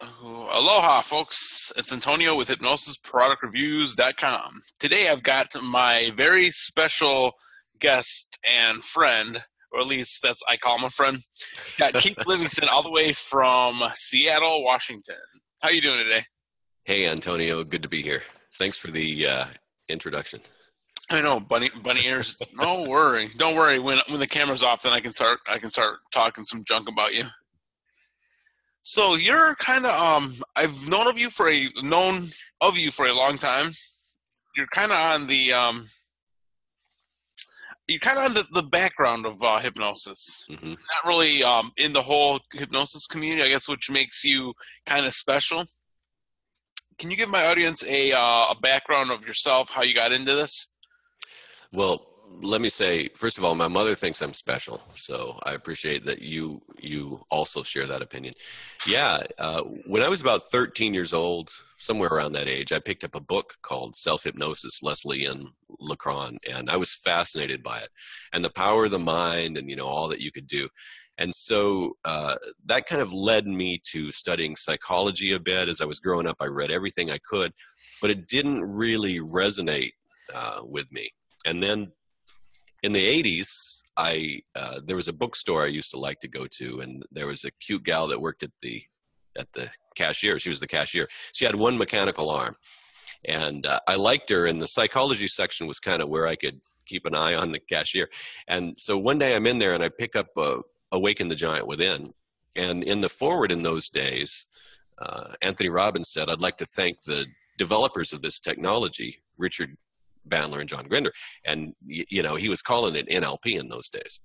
Oh, aloha, folks. It's Antonio with HypnosisProductReviews.com. Today I've got my very special guest and friend, or at least that's I call him a friend. Got Keith Livingston all the way from Seattle, Washington. How you doing today? Hey, Antonio. Good to be here. Thanks for the uh, introduction. I know, bunny bunny ears. No worry, don't worry. When when the camera's off, then I can start I can start talking some junk about you. So you're kind of um I've known of you for a known of you for a long time. You're kind of on the um you're kind of on the, the background of uh, hypnosis. hmm Not really um in the whole hypnosis community, I guess, which makes you kind of special. Can you give my audience a uh, a background of yourself, how you got into this? Well, let me say first of all, my mother thinks I'm special, so I appreciate that you you also share that opinion. Yeah, uh, when I was about 13 years old, somewhere around that age, I picked up a book called Self Hypnosis, Leslie and LeCron, and I was fascinated by it and the power of the mind, and you know all that you could do. And so uh, that kind of led me to studying psychology a bit. As I was growing up, I read everything I could, but it didn't really resonate uh, with me. And then in the 80s, I uh, there was a bookstore I used to like to go to, and there was a cute gal that worked at the at the cashier. She was the cashier. She had one mechanical arm, and uh, I liked her. And the psychology section was kind of where I could keep an eye on the cashier. And so one day I'm in there, and I pick up uh, "Awaken the Giant Within," and in the foreword in those days, uh, Anthony Robbins said, "I'd like to thank the developers of this technology, Richard Bandler and John Grinder. And, you know, he was calling it NLP in those days.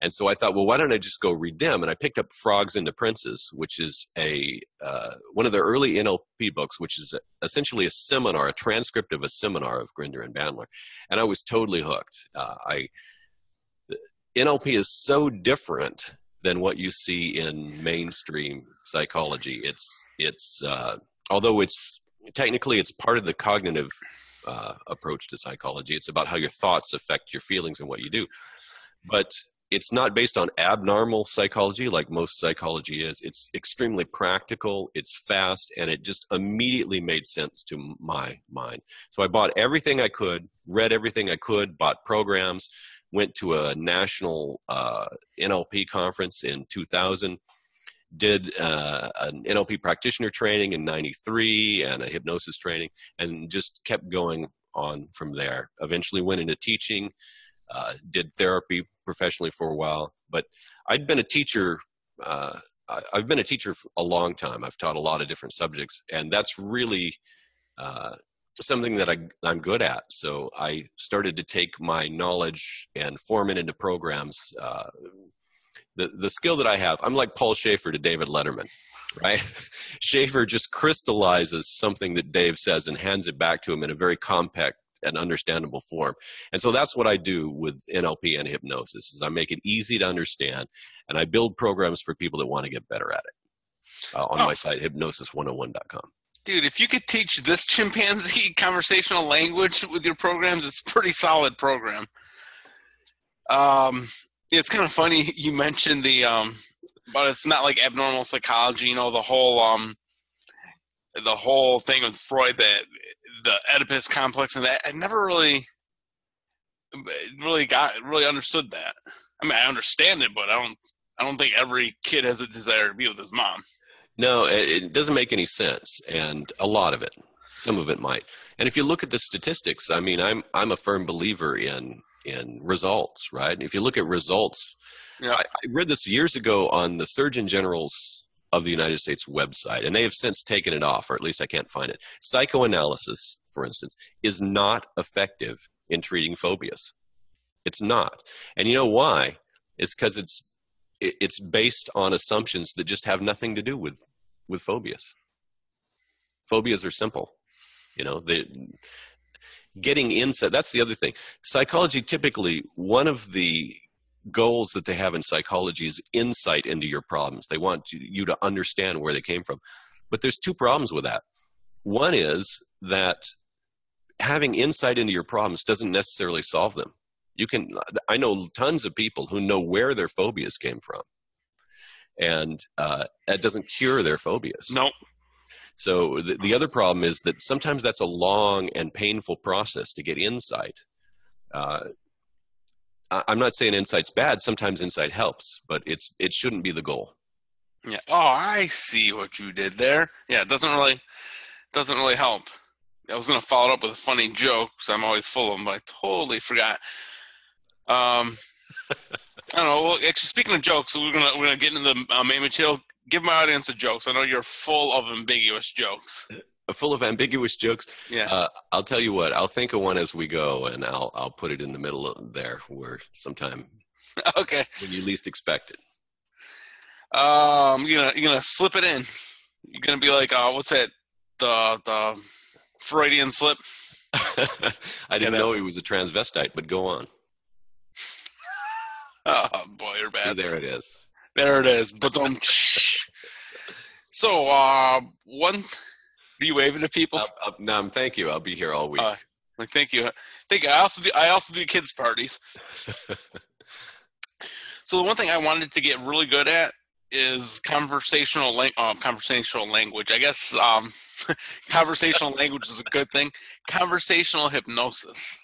And so I thought, well, why don't I just go read them? And I picked up Frogs into Princes, which is a uh, one of the early NLP books, which is essentially a seminar, a transcript of a seminar of Grinder and Bandler. And I was totally hooked. Uh, I NLP is so different than what you see in mainstream psychology. It's it's uh, although it's technically it's part of the cognitive uh, approach to psychology. It's about how your thoughts affect your feelings and what you do. But it's not based on abnormal psychology like most psychology is. It's extremely practical, it's fast, and it just immediately made sense to my mind. So I bought everything I could, read everything I could, bought programs, went to a national uh, NLP conference in 2000 did uh, an NLP practitioner training in 93 and a hypnosis training and just kept going on from there. Eventually went into teaching, uh, did therapy professionally for a while, but I'd been a teacher. Uh, I've been a teacher a long time. I've taught a lot of different subjects, and that's really uh, something that I, I'm good at. So I started to take my knowledge and form it into programs. The the skill that I have, I'm like Paul Shaffer to David Letterman, right? Shaffer just crystallizes something that Dave says and hands it back to him in a very compact and understandable form. And so that's what I do with NLP and hypnosis is I make it easy to understand and I build programs for people that want to get better at it. Uh, on Oh. my site hypnosis101.com. Dude, if you could teach this chimpanzee conversational language with your programs, it's a pretty solid program. Um, it's kind of funny you mentioned the um, but it's not like abnormal psychology. You know the whole um, the whole thing with Freud, the the Oedipus complex, and that I never really really got really understood that. I mean, I understand it, but I don't. I don't think every kid has a desire to be with his mom. No, it doesn't make any sense, and a lot of it, some of it might. And if you look at the statistics, I mean, I'm I'm a firm believer in in results, right? If you look at results, Yeah. I, I read this years ago on the Surgeon General's of the United States website, and they have since taken it off, or at least I can't find it. Psychoanalysis, for instance, is not effective in treating phobias. It's not, and you know why? It's because it's it- it's based on assumptions that just have nothing to do with with phobias. Phobias are simple, you know. The getting insight. That's the other thing. Psychology typically one of the goals that they have in psychology is insight into your problems. They want you, to understand where they came from. But there's two problems with that. One is that having insight into your problems doesn't necessarily solve them. You can I know tons of people who know where their phobias came from. and uh, that doesn't cure their phobias. Nope. So the, the other problem is that sometimes that's a long and painful process to get insight. Uh, I'm not saying insight's bad. Sometimes insight helps, but it's it shouldn't be the goal. Yeah. Oh, I see what you did there. Yeah, it doesn't really doesn't really help. I was gonna follow it up with a funny joke because I'm always full of them, but I totally forgot. Um, I don't know. Well, actually, speaking of jokes, we're gonna we're gonna get into the uh, main material. Give my audience a jokes. I know you're full of ambiguous jokes. Full of ambiguous jokes. Yeah. Uh, I'll tell you what. I'll think of one as we go, and I'll I'll put it in the middle of there, where sometime okay. when you least expect it. Um, you're gonna you're gonna slip it in. You're gonna be like, uh, what's that? The the Freudian slip. I didn't Yeah, know he was a transvestite, but go on. Oh boy, you're See, bad. there it is. There it is. But don't. So, uh, one. Are you waving to people? No, thank you. I'll be here all week. Uh, Like, thank you. Thank you. I also do. I also do kids parties. so the one thing I wanted to get really good at is conversational lang- uh, conversational language. I guess um, conversational language is a good thing. Conversational hypnosis.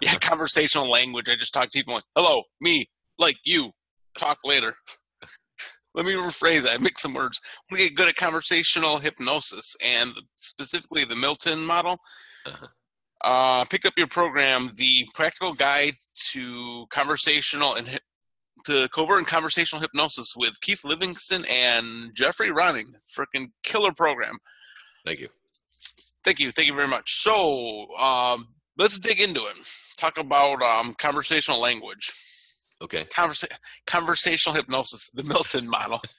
Yeah, conversational language. I just talk to people like, "Hello, me, like you. Talk later." Let me rephrase that. I mix some words. We get good at conversational hypnosis, and specifically the Milton model. Uh-huh. Uh, pick up your program, the Practical Guide to Conversational and to Covert and Conversational Hypnosis with Keith Livingston and Jeffrey Ronning. Freaking killer program. Thank you. Thank you, thank you very much. So um, let's dig into it. Talk about um, conversational language, Okay. Conversa- conversational hypnosis, the Milton model.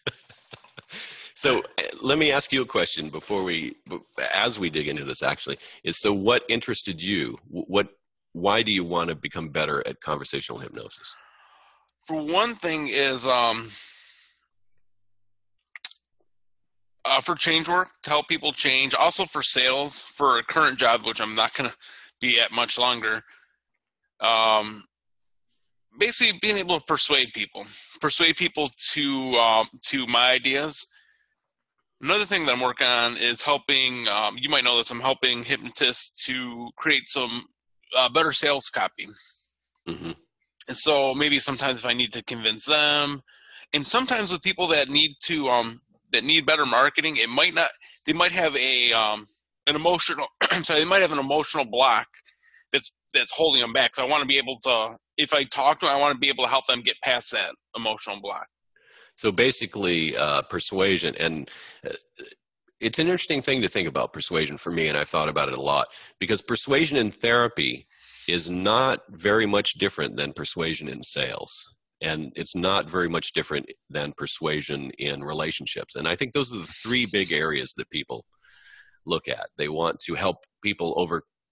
So uh, let me ask you a question before we, as we dig into this. Actually, is so what interested you? What? Why do you want to become better at conversational hypnosis? for one thing is um uh, for change work to help people change also for sales for a current job which i'm not going to be at much longer um basically being able to persuade people persuade people to um to my ideas. Another thing that i'm working on is helping um, you might know this i'm helping hypnotists to create some uh, better sales copy. Hmm and so maybe sometimes if I need to convince them, and sometimes with people that need to um that need better marketing, it might not they might have a um an emotional sorry, they might have an emotional block that's that's holding them back. So I want to be able to if I talk to them, I want to be able to help them get past that emotional block. So basically, uh, persuasion, and uh, it's an interesting thing to think about persuasion for me, and I've thought about it a lot because persuasion in therapy is not very much different than persuasion in sales. And it's not very much different than persuasion in relationships. And I think those are the three big areas that people look at. They want to help people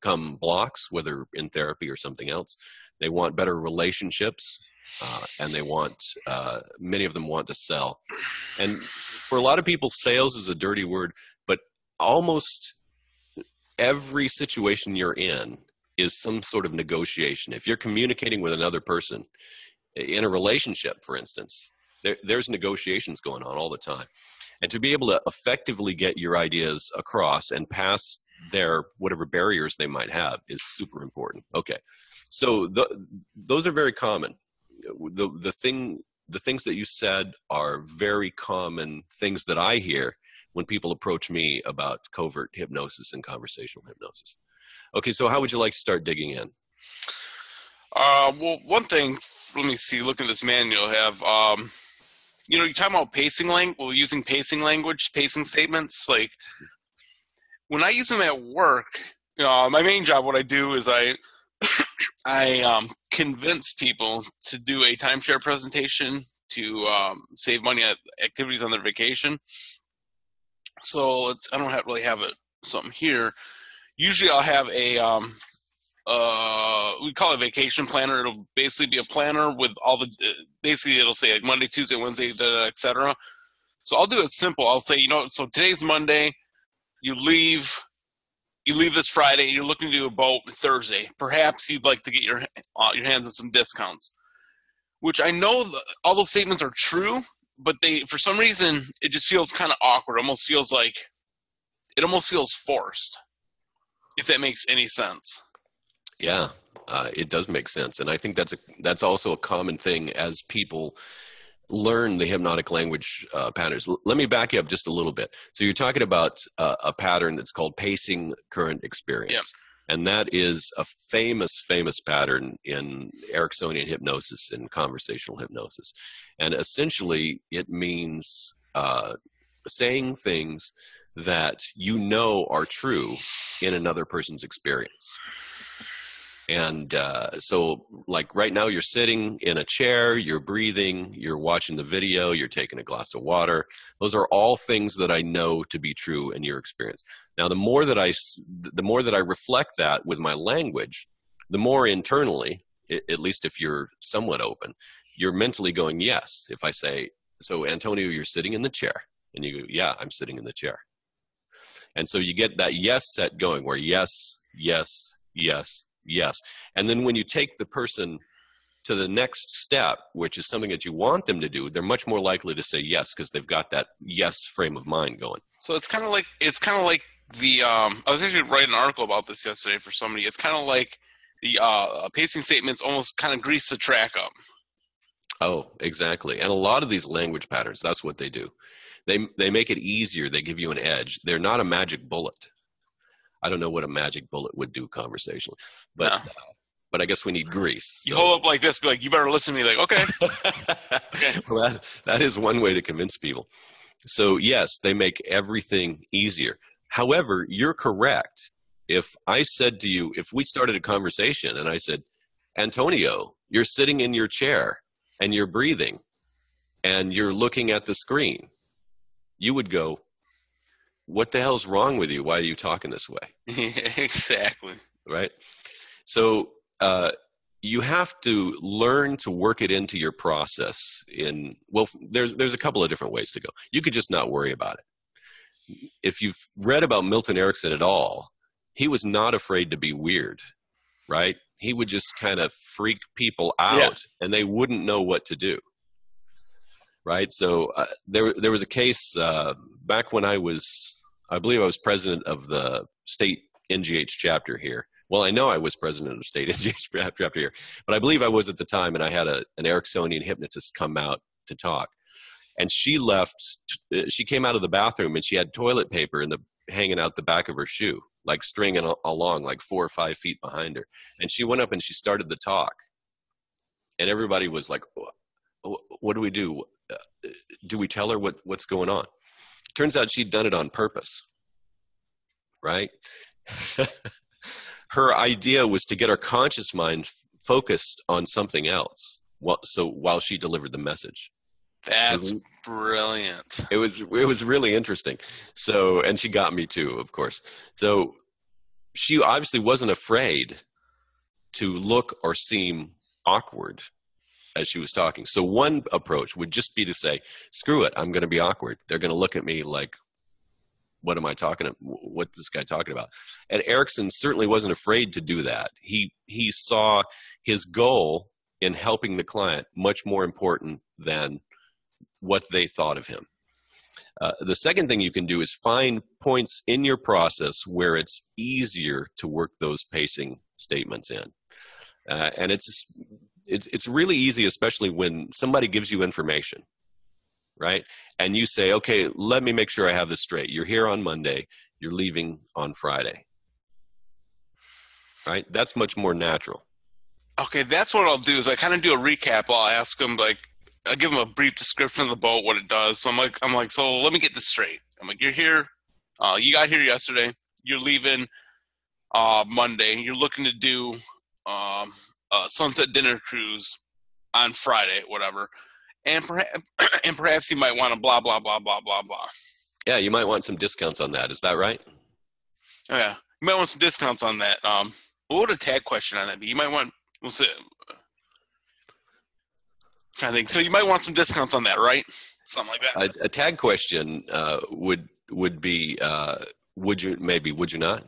overcome blocks, whether in therapy or something else. They want better relationships, uh, and they want uh, many of them want to sell. And for a lot of people sales is a dirty word but almost every situation you're in is some sort of negotiation. If you're communicating with another person in a relationship for instance there, there's negotiations going on all the time and to be able to effectively get your ideas across and pass their whatever barriers they might have is super important okay so the, those are very common the the thing the things that you said are very common things that I hear when people approach me about covert hypnosis and conversational hypnosis. Okay, so how would you like to start digging in? Uh, well, one thing. Let me see. Look at this manual. Have um, you know, you're talking about pacing language. Well, using pacing language, pacing statements. Like when I use them at work, know, my main job, what I do is I, I um, convince people to do a timeshare presentation to um, save money at activities on their vacation. So it's I don't have, really have it something here. Usually, I'll have a um, uh, we call it a vacation planner. It'll basically be a planner with all the basically it'll say like Monday, Tuesday, Wednesday, etc. So I'll do it simple. I'll say, you know, so today's Monday. You leave. You leave this Friday. You're looking to do a boat Thursday. Perhaps you'd like to get your uh, your hands on some discounts. Which I know the, all those statements are true, but they for some reason it just feels kind of awkward. Almost feels like it almost feels forced. If that makes any sense. Yeah, uh, it does make sense, and I think that's a that's also a common thing as people learn the hypnotic language uh, patterns. L- let me back you up just a little bit. So you're talking about uh, a pattern that's called pacing current experience. Yep. And that is a famous, famous pattern in Ericksonian hypnosis and conversational hypnosis. And essentially, it means uh, saying things that you know are true in another person's experience. And uh, so, like right now, you're sitting in a chair, you're breathing, you're watching the video, you're taking a glass of water. Those are all things that I know to be true in your experience. Now, the more that I, the more that I reflect that with my language, the more internally, at least if you're somewhat open, you're mentally going yes. If I say, "So, Antonio, you're sitting in the chair," and you go, "Yeah, I'm sitting in the chair," and so you get that yes set going, where yes, yes, yes, yes. And then when you take the person to the next step, which is something that you want them to do, they're much more likely to say yes because they've got that yes frame of mind going. So it's kind of like it's kind of like the um, I was actually writing an article about this yesterday for somebody. It's kind of like the uh, pacing statements almost kind of grease the track up. Oh, exactly. And a lot of these language patterns, that's what they do. They they make it easier. They give you an edge. They're not a magic bullet. I don't know what a magic bullet would do conversationally, but No. uh, but I guess we need grease. You hold up like this, be like, "You better listen to me." Like, okay, well, that, that is one way to convince people. So, yes, they make everything easier. However, you're correct. If I said to you, if we started a conversation and I said, Antonio, you're sitting in your chair and you're breathing and you're looking at the screen, you would go, What the hell's wrong with you? Why are you talking this way? exactly. right? So uh, you have to learn to work it into your process. In well, there's there's a couple of different ways to go. You could just not worry about it. If you've read about Milton Erickson at all, he was not afraid to be weird, right? He would just kind of freak people out, Yeah. and they wouldn't know what to do. Right. So uh, there there was a case uh, back when I was, I believe I was president of the state NGH chapter here. Well, I know I was president of the state NGH chapter here, but I believe I was at the time, and I had a, an Ericksonian hypnotist come out to talk. And she left, uh, she came out of the bathroom and she had toilet paper in the hanging out the back of her shoe, like stringing along, like four or five feet behind her. And she went up and she started the talk. And everybody was like, what do we do? Uh, Do we tell her what, what's going on? Turns out she'd done it on purpose, right? her idea was to get her conscious mind f- focused on something else while, so while she delivered the message That's brilliant. it was it was really interesting so and she got me too of course so she obviously wasn't afraid to look or seem awkward as she was talking. So one approach would just be to say screw it i'm going to be awkward. They're going to look at me like what am i talking about what's this guy talking about? And erickson certainly wasn't afraid to do that. He he saw his goal in helping the client much more important than what they thought of him. Uh, the second thing you can do is find points in your process where it's easier to work those pacing statements in, uh, and it's it's it's really easy, especially when somebody gives you information, right? And you say, "Okay, let me make sure I have this straight. You're here on Monday. You're leaving on Friday." Right? That's much more natural. Okay, that's what I'll do. Is I kind of do a recap. I'll ask them like, I give them a brief description of the boat, what it does. So I'm like, I'm like, so let me get this straight. I'm like, you're here. Uh, you got here yesterday. You're leaving uh, Monday. You're looking to do um, a sunset dinner cruise on Friday, whatever. And perhaps, and perhaps you might want to blah blah blah blah blah blah. Yeah, you might want some discounts on that. Is that right? Oh, yeah, you might want some discounts on that. Um, what would a tag question on that be? You might want. We'll see. Trying to think. So you might want some discounts on that, right? Something like that. a, a tag question uh, would would be uh, would you maybe would you not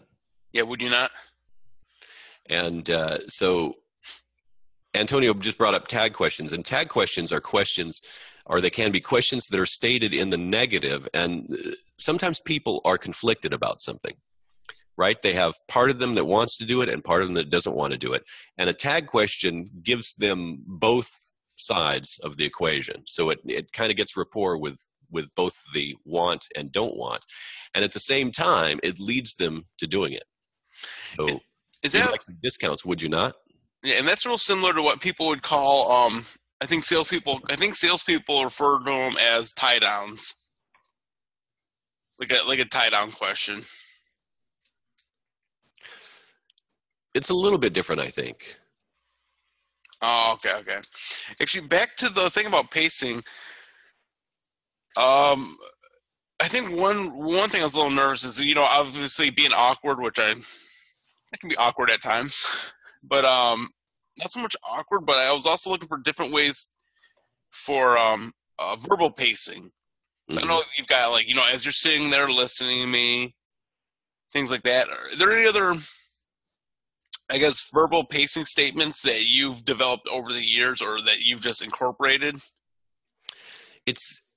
yeah, would you not? and uh, so antonio just brought up tag questions and tag questions are questions or they can be questions that are stated in the negative and uh, sometimes people are conflicted about something right? They have part of them that wants to do it and part of them that doesn't want to do it and a tag question gives them both sides of the equation so it, it kind of gets rapport with with both the want and don't want and at the same time it leads them to doing it. So is that like some discounts would you not yeah and that's real similar to what people would call um I think salespeople. I think salespeople refer to them as tie downs, like a like a tie down question. It's a little bit different, I think. Oh, okay, okay. Actually, back to the thing about pacing. Um, I think one one thing I was a little nervous is you know obviously being awkward, which I I can be awkward at times, but um, not so much awkward, but I was also looking for different ways for um, uh, verbal pacing. So mm-hmm. I know you've got like you know as you're sitting there listening to me, things like that. Are there any other, I guess, verbal pacing statements that you've developed over the years or that you've just incorporated? It's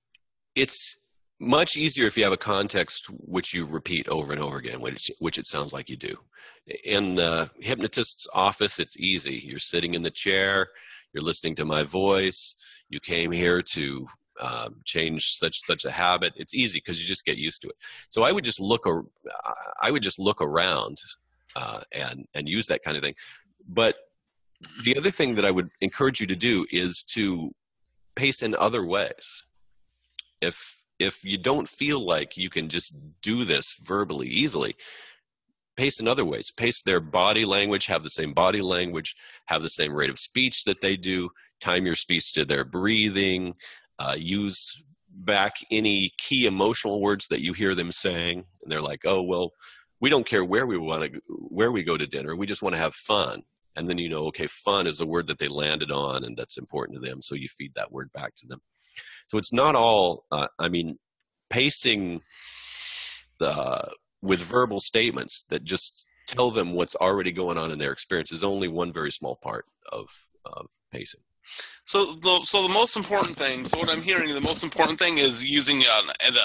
it's much easier if you have a context which you repeat over and over again, which which it sounds like you do. In the hypnotist's office, it's easy. You're sitting in the chair, you're listening to my voice. You came here to um, change such such a habit. It's easy because you just get used to it. So I would just look. I would just look around uh, and and use that kind of thing. But the other thing that I would encourage you to do is to pace in other ways. If if you don't feel like you can just do this verbally easily, pace in other ways. Pace their body language, have the same body language, have the same rate of speech that they do, time your speech to their breathing, uh, use back any key emotional words that you hear them saying. And they're like, oh, well, we don't care where we want to where we go to dinner. We just want to have fun. And then you know, okay, fun is a word that they landed on and that's important to them. So you feed that word back to them. So it's not all. Uh, I mean, pacing the with verbal statements that just tell them what's already going on in their experience is only one very small part of of pacing. So the so the most important thing. So what I'm hearing, the most important thing is using an an,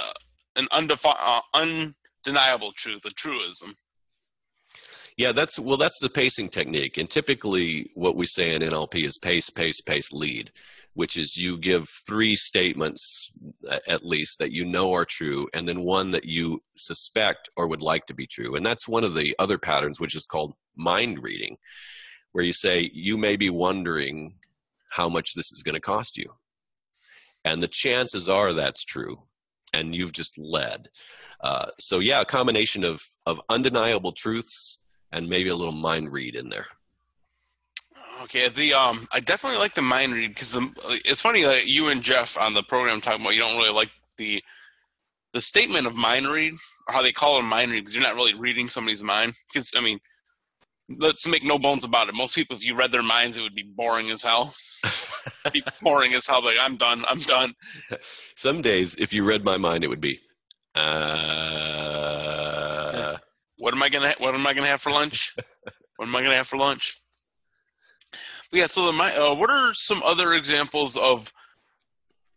an undefi- uh, undeniable truth, a truism. Yeah, that's well, that's the pacing technique, and typically what we say in NLP is pace, pace, pace, lead which is you give three statements at least that you know are true, and then one that you suspect or would like to be true. And that's one of the other patterns, which is called mind reading, where you say, You may be wondering how much this is going to cost you. And the chances are that's true. And you've just led. Uh, so, yeah, a combination of, of undeniable truths and maybe a little mind read in there. Okay, the um, I definitely like the mind read because it's funny that you and Jeff on the program talking about you don't really like the the statement of mind read or how they call it mind read because you're not really reading somebody's mind. Because I mean, let's make no bones about it. Most people, if you read their minds, it would be boring as hell. be boring as hell. Like I'm done. I'm done. Some days, if you read my mind, it would be. Uh... What am I gonna What am I gonna have for lunch? what am I gonna have for lunch? Yeah. So the, my, uh, what are some other examples of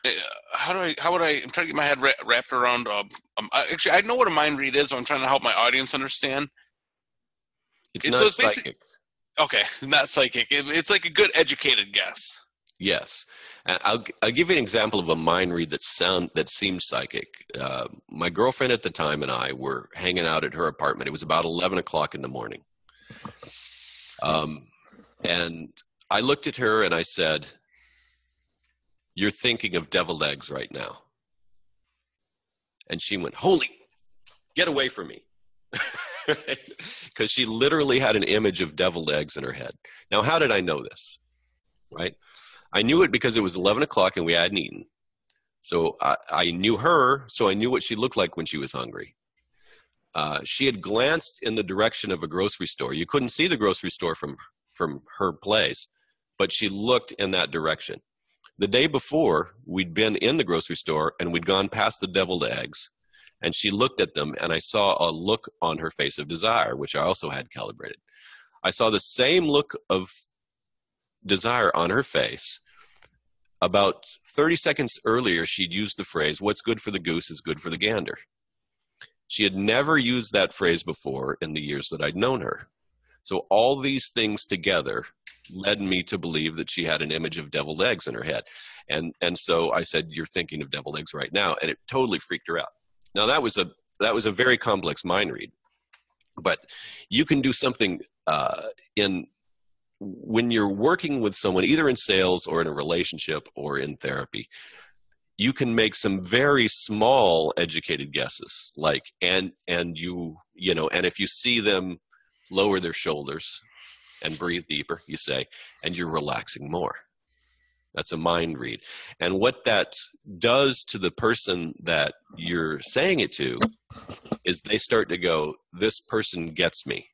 uh, how do I how would I I'm trying to get my head wrapped around uh, um, actually I know what a mind read is but I'm trying to help my audience understand. It's, it's not so it's psychic. Okay not psychic. It, it's like a good educated guess. Yes. I'll, I'll give you an example of a mind read that sound that seemed psychic. Uh, my girlfriend at the time and I were hanging out at her apartment. It was about 11 o'clock in the morning. Um, and I looked at her and I said, You're thinking of deviled eggs right now. And she went, Holy, get away from me. Because she literally had an image of deviled eggs in her head. Now, how did I know this? Right? I knew it because it was 11 o'clock and we hadn't eaten. So I, I knew her, so I knew what she looked like when she was hungry. Uh, she had glanced in the direction of a grocery store. You couldn't see the grocery store from from her place, but she looked in that direction. The day before, we'd been in the grocery store and we'd gone past the deviled eggs, and she looked at them, and I saw a look on her face of desire, which I also had calibrated. I saw the same look of desire on her face about 30 seconds earlier, she'd used the phrase, What's good for the goose is good for the gander. She had never used that phrase before in the years that I'd known her. So all these things together led me to believe that she had an image of deviled eggs in her head. And and so I said, You're thinking of deviled eggs right now. And it totally freaked her out. Now that was a that was a very complex mind read. But you can do something uh, in when you're working with someone, either in sales or in a relationship or in therapy, you can make some very small educated guesses like and and you you know and if you see them lower their shoulders and breathe deeper you say and you're relaxing more that's a mind read and what that does to the person that you're saying it to is they start to go this person gets me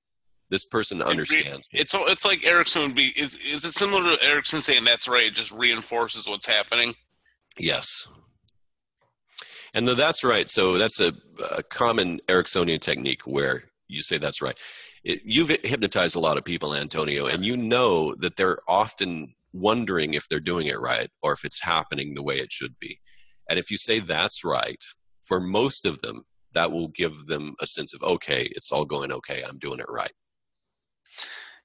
this person understands me. It's it's like Erickson would be. Is is it similar to Erickson saying that's right? It just reinforces what's happening. Yes. And the, that's right. So that's a, a, common Ericksonian technique where you say that's right. It, you've hypnotized a lot of people, Antonio, and you know that they're often wondering if they're doing it right or if it's happening the way it should be. And if you say that's right, for most of them, that will give them a sense of, okay, it's all going okay. I'm doing it right.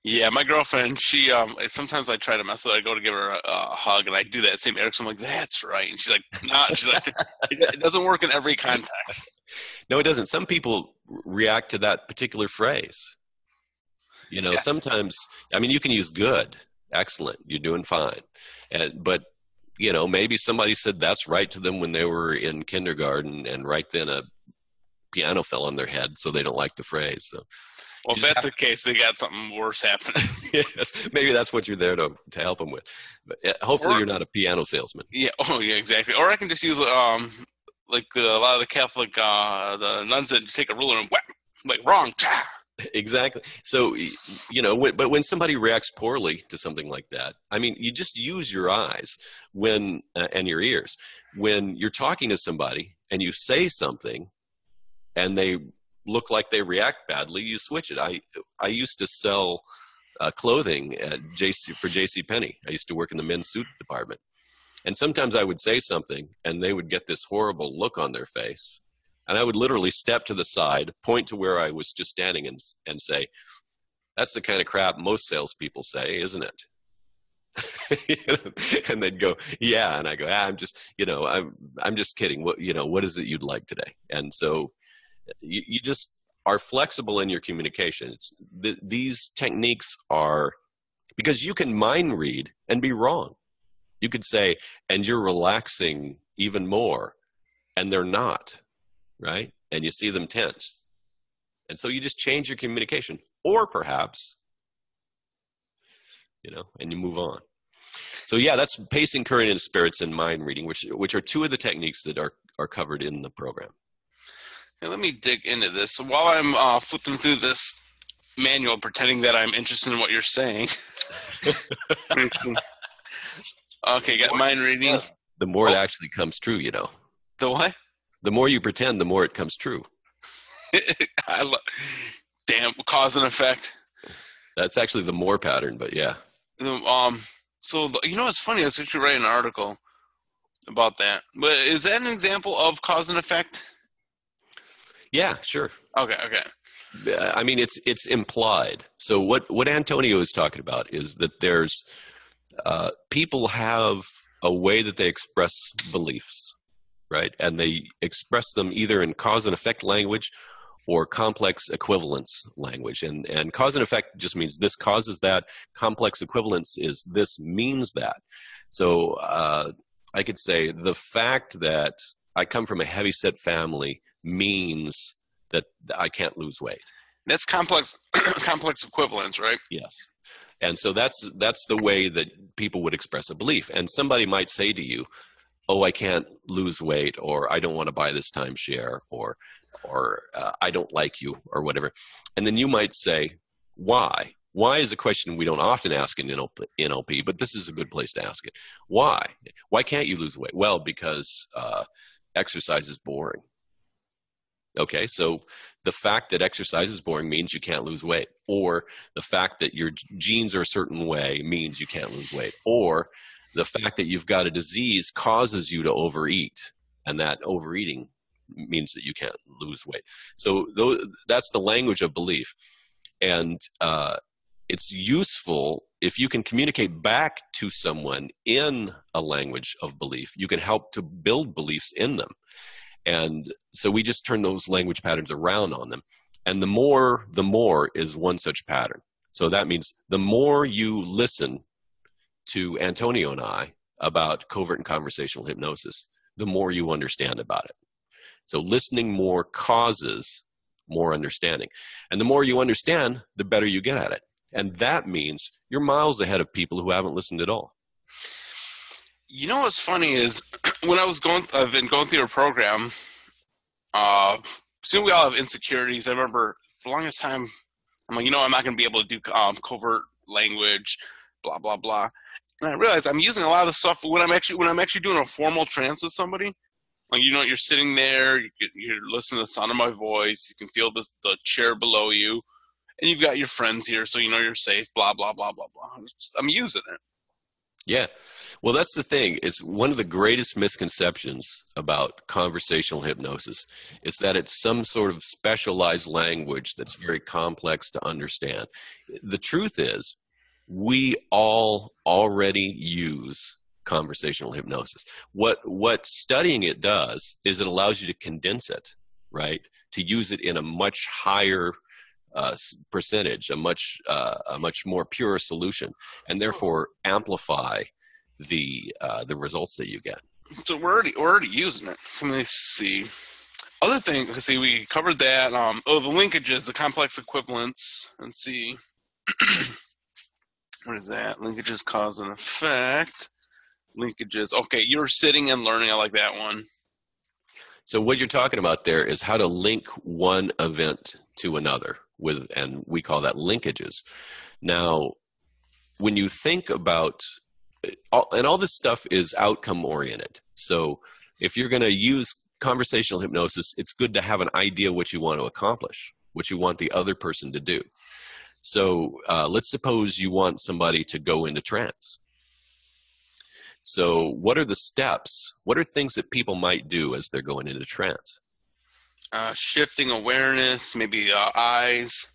Yeah, my girlfriend, she um sometimes I try to mess with her. I go to give her a, a hug and I do that same Eric. So I'm like, that's right. And she's like, nah, she's like, it doesn't work in every context. No, it doesn't. Some people react to that particular phrase. You know, yeah. sometimes I mean you can use good, excellent, you're doing fine. And but you know, maybe somebody said that's right to them when they were in kindergarten and right then a piano fell on their head, so they don't like the phrase. So well, if that's the case, they got something worse happening. yes, maybe that's what you're there to to help them with. But hopefully, or, you're not a piano salesman. Yeah. Oh, yeah. Exactly. Or I can just use um, like uh, a lot of the Catholic uh, the nuns that take a ruler and whack, like wrong. Exactly. So, you know, when, but when somebody reacts poorly to something like that, I mean, you just use your eyes when uh, and your ears when you're talking to somebody and you say something, and they look like they react badly, you switch it. I I used to sell uh, clothing at JC for JC Penney. I used to work in the men's suit department, and sometimes I would say something, and they would get this horrible look on their face, and I would literally step to the side, point to where I was just standing, and and say, "That's the kind of crap most salespeople say, isn't it?" and they'd go, "Yeah," and I go, ah, "I'm just, you know, I'm I'm just kidding. What you know, what is it you'd like today?" And so you, you just are flexible in your communications. The, these techniques are because you can mind read and be wrong. You could say, and you're relaxing even more, and they're not, right? And you see them tense. And so you just change your communication, or perhaps, you know, and you move on. So yeah, that's pacing, current, experience, and mind reading, which which are two of the techniques that are are covered in the program let me dig into this. So while I'm uh, flipping through this manual, pretending that I'm interested in what you're saying. okay, got mind reading. The more oh. it actually comes true, you know. The what? The more you pretend, the more it comes true. I lo- Damn, cause and effect. That's actually the more pattern, but yeah. Um. So you know, it's funny. I was actually writing an article about that. But is that an example of cause and effect? Yeah, sure. Okay, okay. I mean, it's it's implied. So what what Antonio is talking about is that there's uh, people have a way that they express beliefs, right? And they express them either in cause and effect language or complex equivalence language. And and cause and effect just means this causes that. Complex equivalence is this means that. So uh, I could say the fact that I come from a heavy set family means that I can't lose weight. That's complex complex equivalence, right? Yes. And so that's that's the way that people would express a belief. And somebody might say to you, "Oh, I can't lose weight," or "I don't want to buy this timeshare," or or uh, "I don't like you," or whatever. And then you might say, "Why?" Why is a question we don't often ask in NLP, but this is a good place to ask it. Why? Why can't you lose weight? Well, because uh, exercise is boring. Okay, so the fact that exercise is boring means you can't lose weight, or the fact that your genes are a certain way means you can't lose weight, or the fact that you've got a disease causes you to overeat, and that overeating means that you can't lose weight. So that's the language of belief, and uh, it's useful if you can communicate back to someone in a language of belief. You can help to build beliefs in them, and so we just turn those language patterns around on them. And the more, the more is one such pattern. So that means the more you listen to Antonio and I about covert and conversational hypnosis, the more you understand about it. So listening more causes more understanding. And the more you understand, the better you get at it. And that means you're miles ahead of people who haven't listened at all. You know what's funny is when I was going, I've been going through a program. Uh, soon we all have insecurities. I remember for the longest time, I'm like, you know, I'm not going to be able to do um, covert language, blah blah blah. And I realized I'm using a lot of the stuff when I'm actually when I'm actually doing a formal trance with somebody. Like you know, you're sitting there, you are listening to the sound of my voice. You can feel the the chair below you, and you've got your friends here, so you know you're safe. Blah blah blah blah blah. I'm using it. Yeah. Well, that's the thing. It's one of the greatest misconceptions about conversational hypnosis is that it's some sort of specialized language that's very complex to understand. The truth is, we all already use conversational hypnosis. What what studying it does is it allows you to condense it, right? To use it in a much higher uh, percentage, a much uh, a much more pure solution, and therefore amplify the uh, the results that you get. So we're already we're already using it. Let me see. Other thing, see, we covered that. Um, oh, the linkages, the complex equivalence, and see. what is that? Linkages cause and effect. Linkages. Okay, you're sitting and learning. I like that one. So what you're talking about there is how to link one event to another with, and we call that linkages. Now, when you think about, and all this stuff is outcome oriented. So if you're going to use conversational hypnosis, it's good to have an idea what you want to accomplish, what you want the other person to do. So uh, let's suppose you want somebody to go into trance. So, what are the steps? What are things that people might do as they're going into trance? uh, shifting awareness, maybe uh, eyes.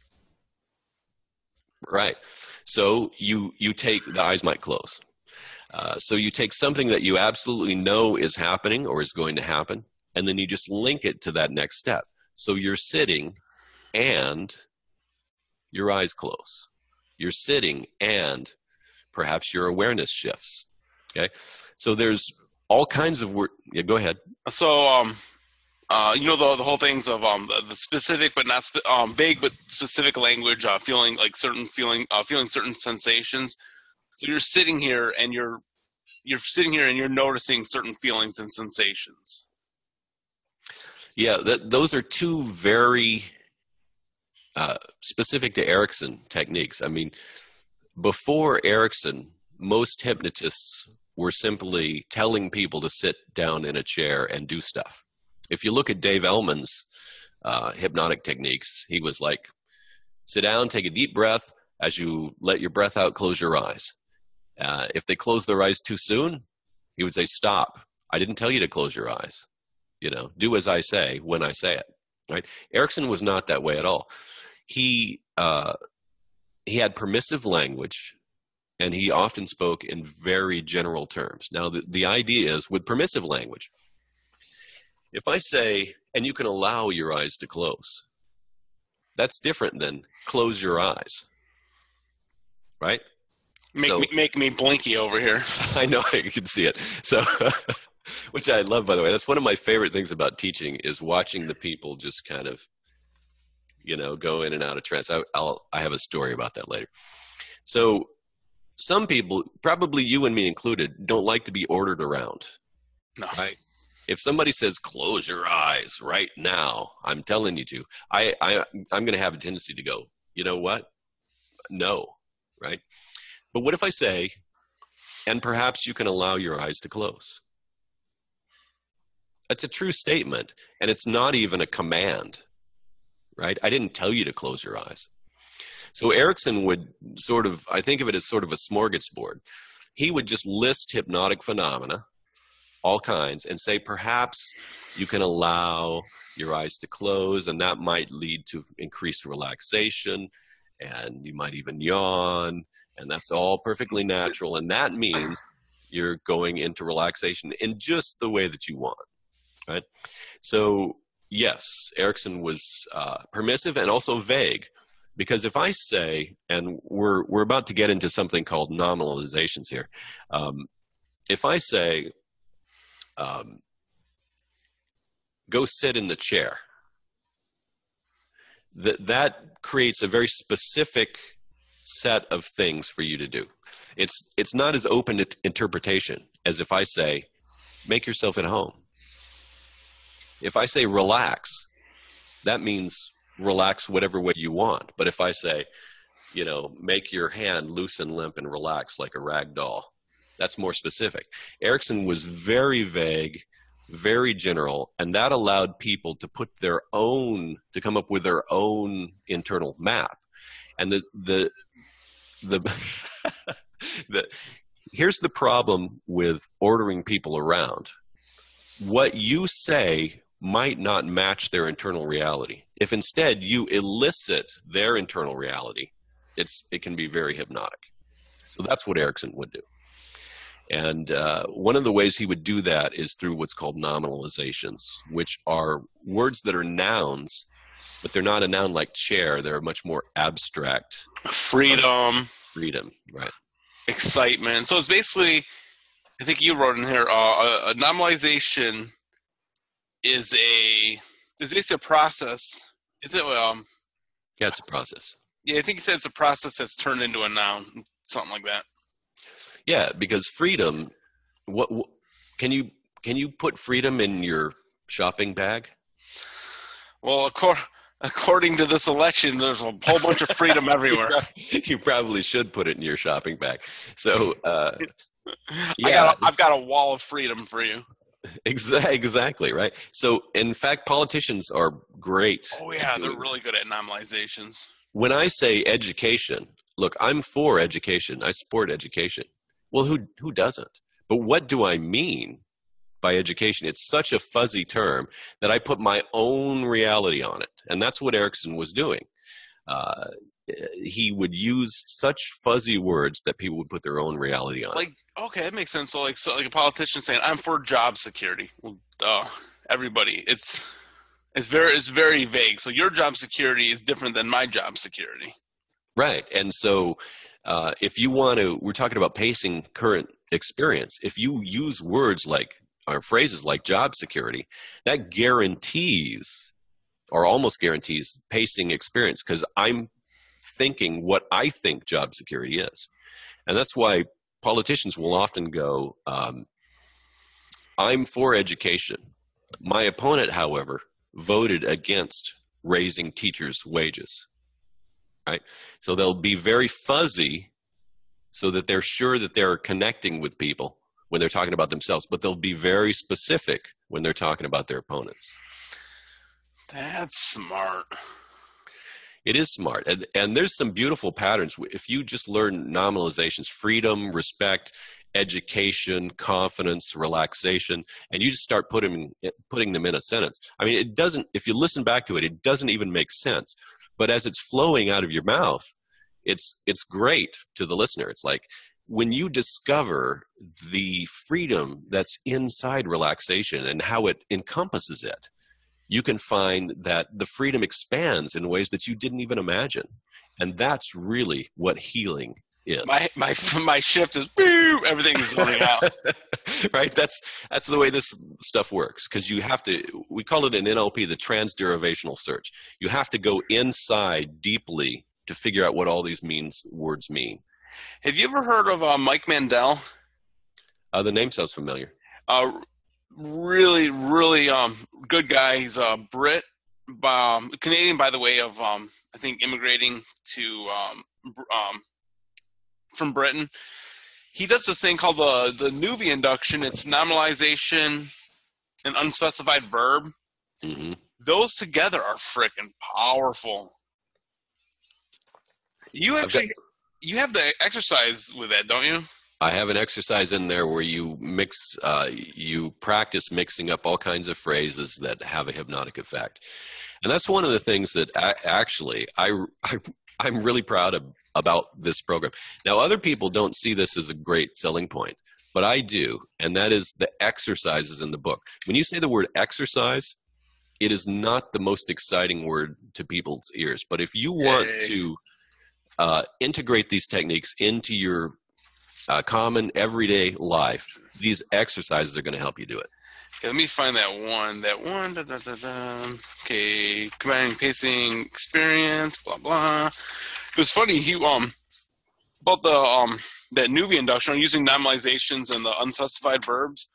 Right. So you you take the eyes might close. Uh, so you take something that you absolutely know is happening or is going to happen, and then you just link it to that next step. So you're sitting, and your eyes close. You're sitting, and perhaps your awareness shifts. Okay. So there's all kinds of work. Yeah, go ahead. So um, uh, you know the the whole things of um the, the specific but not spe- um vague but specific language, uh, feeling like certain feeling uh, feeling certain sensations. So you're sitting here and you're you're sitting here and you're noticing certain feelings and sensations. Yeah, that, those are two very uh, specific to Erickson techniques. I mean, before Erickson, most hypnotists were simply telling people to sit down in a chair and do stuff if you look at Dave Elman's uh, hypnotic techniques, he was like, sit down, take a deep breath. As you let your breath out, close your eyes. Uh, if they close their eyes too soon, he would say, stop. I didn't tell you to close your eyes. You know, do as I say when I say it. Right? Erickson was not that way at all. He uh, he had permissive language, and he often spoke in very general terms. Now, the, the idea is with permissive language, if I say, and you can allow your eyes to close, that's different than close your eyes. Right? Make, so, me, make me blinky over here. I know you can see it. So, which I love, by the way. That's one of my favorite things about teaching is watching the people just kind of, you know, go in and out of trance. I, I'll, I have a story about that later. So, some people, probably you and me included, don't like to be ordered around. No. Right? if somebody says close your eyes right now i'm telling you to i, I i'm going to have a tendency to go you know what no right but what if i say and perhaps you can allow your eyes to close that's a true statement and it's not even a command right? I didn't tell you to close your eyes. So erickson would sort of i think of it as sort of a smorgasbord. He would just list hypnotic phenomena, all kinds, and say perhaps you can allow your eyes to close, and that might lead to increased relaxation, and you might even yawn, and that's all perfectly natural, and that means you're going into relaxation in just the way that you want, right? So yes, Erickson was uh, permissive and also vague. Because if I say, and we're we're about to get into something called nominalizations here, um, if I say, um, go sit in the chair, that that creates a very specific set of things for you to do. It's it's not as open to interpretation as if I say, make yourself at home. If I say relax, that means relax whatever way you want. But if I say, you know, make your hand loose and limp and relax like a rag doll, that's more specific. Erickson was very vague, very general, and that allowed people to put their own, to come up with their own internal map. And the, the, the, the here's the problem with ordering people around. What you say might not match their internal reality. If instead you elicit their internal reality, it's it can be very hypnotic. So that's what Erickson would do. And uh, one of the ways he would do that is through what's called nominalizations, which are words that are nouns, but they're not a noun like chair. They're much more abstract. Freedom. Freedom, right. Excitement. So it's basically, I think you wrote in here, uh, a, a nominalization is a is basically a process. Is it? Um, yeah, it's a process. Yeah, I think you said it's a process that's turned into a noun, something like that. Yeah, because freedom. What, what can you can you put freedom in your shopping bag? Well, according according to this election, there's a whole bunch of freedom everywhere. you probably should put it in your shopping bag. So, uh, yeah. I got a, I've got a wall of freedom for you. Exactly right. So, in fact, politicians are great. Oh yeah, they're really good at nominalizations. When I say education, look, I'm for education. I support education. Well, who who doesn't? But what do I mean by education? It's such a fuzzy term that I put my own reality on it, and that's what Erickson was doing. Uh, he would use such fuzzy words that people would put their own reality on. Like, okay, that makes sense. So, like, so like a politician saying, "I'm for job security." Well, uh, everybody, it's it's very it's very vague. So your job security is different than my job security. Right, and so uh, if you want to, we're talking about pacing current experience. If you use words like or phrases like job security, that guarantees or almost guarantees pacing experience because I'm thinking what I think job security is. And that's why politicians will often go, um, I'm for education. My opponent, however, voted against raising teachers' wages. Right? So they'll be very fuzzy so that they're sure that they're connecting with people when they're talking about themselves, but they'll be very specific when they're talking about their opponents. That's smart it is smart and, and there's some beautiful patterns. If you just learn nominalizations freedom respect education confidence relaxation and you just start putting eh, putting them in a sentence. I mean it doesn't if you listen back to it it doesn't even make sense. But as it's flowing out of your mouth it's it's great to the listener. It's like when you discover the freedom that's inside relaxation and how it encompasses it you can find that the freedom expands in ways that you didn't even imagine. And that's really what healing is. My my my shift is boo, everything's going out. right? That's that's the way this stuff works because you have to we call it an NLP the transderivational search. You have to go inside deeply to figure out what all these means words mean. Have you ever heard of uh, Mike Mandel? Uh, the name sounds familiar. Uh, really, really um, good guy. He's a Brit, um, Canadian, by the way, of um, I think immigrating to um, um, from Britain. He does this thing called the the Nuvi induction. It's nominalization and unspecified verb. Mm-hmm. Those together are freaking powerful. You actually you have the exercise with that, don't you? I have an exercise in there where you mix, uh, you practice mixing up all kinds of phrases that have a hypnotic effect, and that's one of the things that I, actually I, I I'm really proud of about this program. Now, other people don't see this as a great selling point, but I do, and that is the exercises in the book. When you say the word exercise, it is not the most exciting word to people's ears. But if you want hey. to uh, integrate these techniques into your uh, common everyday life, these exercises are going to help you do it. Okay, let me find that one. That one. Da, da, da, okay, combining pacing experience. Blah blah. It was funny. He um about the um that Nuvi induction on using nominalizations and the unspecified verbs.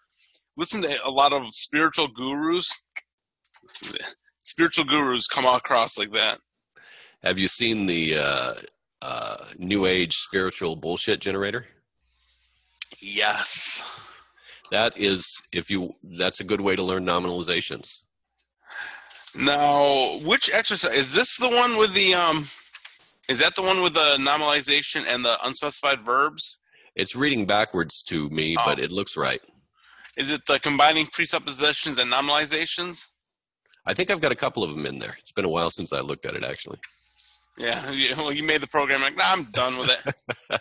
Listen to a lot of spiritual gurus. Spiritual gurus come across like that. Have you seen the uh, uh, New Age spiritual bullshit generator? Yes. That is, if you, that's a good way to learn nominalizations. Now, which exercise is this? The one with the um, is that the one with the nominalization and the unspecified verbs? It's reading backwards to me, oh. but it looks right. Is it the combining presuppositions and nominalizations? I think I've got a couple of them in there. It's been a while since I looked at it, actually. Yeah, well, you made the program like, nah, I'm done with it.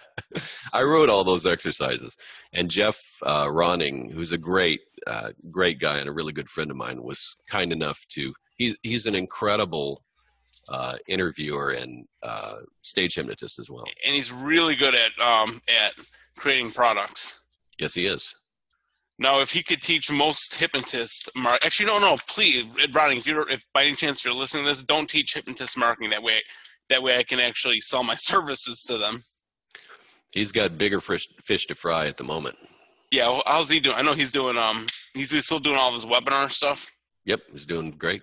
I wrote all those exercises, and Jeff uh, Ronning, who's a great, uh, great guy and a really good friend of mine, was kind enough to. He, he's an incredible uh, interviewer and uh, stage hypnotist as well. And he's really good at um, at creating products. Yes, he is. Now, if he could teach most hypnotists, mar- actually, no, no, please, Ronnie, if you're, if by any chance you're listening to this, don't teach hypnotist marketing that way. That way, I can actually sell my services to them. He's got bigger fish, fish to fry at the moment. Yeah, well, how's he doing? I know he's doing. Um, he's still doing all of his webinar stuff. Yep, he's doing great.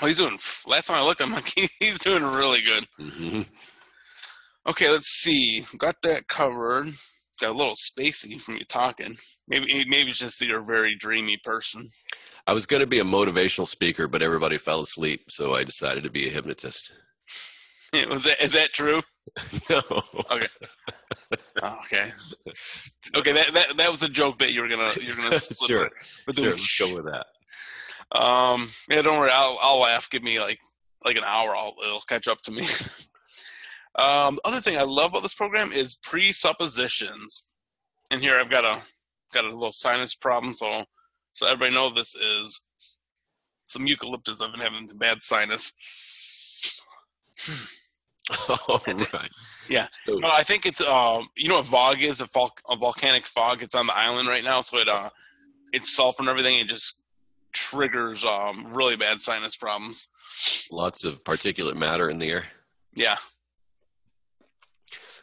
Oh, he's doing. Last time I looked, I'm like, he's doing really good. Mm-hmm. Okay, let's see. Got that covered. Got a little spacey from you talking. Maybe maybe it's just that you're a very dreamy person. I was going to be a motivational speaker, but everybody fell asleep, so I decided to be a hypnotist. was that is that true? no. Okay. Oh, okay. Okay. That, that that was a joke that you were gonna you're gonna sure. But sure. Let's go with that. Um. Yeah. Don't worry. I'll I'll laugh. Give me like like an hour. I'll it'll catch up to me. um. The other thing I love about this program is presuppositions. And here I've got a got a little sinus problem, so so everybody know this is some eucalyptus. I've been having bad sinus. oh, right. Yeah. So, no, I think it's um you know what fog is a, vol- a volcanic fog. It's on the island right now, so it uh it's sulfur and everything. It just triggers um really bad sinus problems. Lots of particulate matter in the air. Yeah.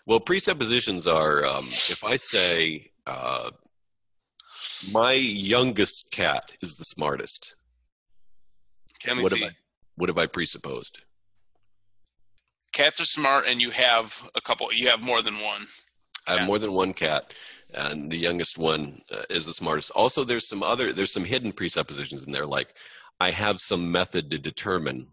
Well, presuppositions are um, if I say uh, my youngest cat is the smartest. Can we what see? Have I, what have I presupposed? Cats are smart, and you have a couple. You have more than one. I have more than one cat, and the youngest one uh, is the smartest. Also, there's some other there's some hidden presuppositions in there, like I have some method to determine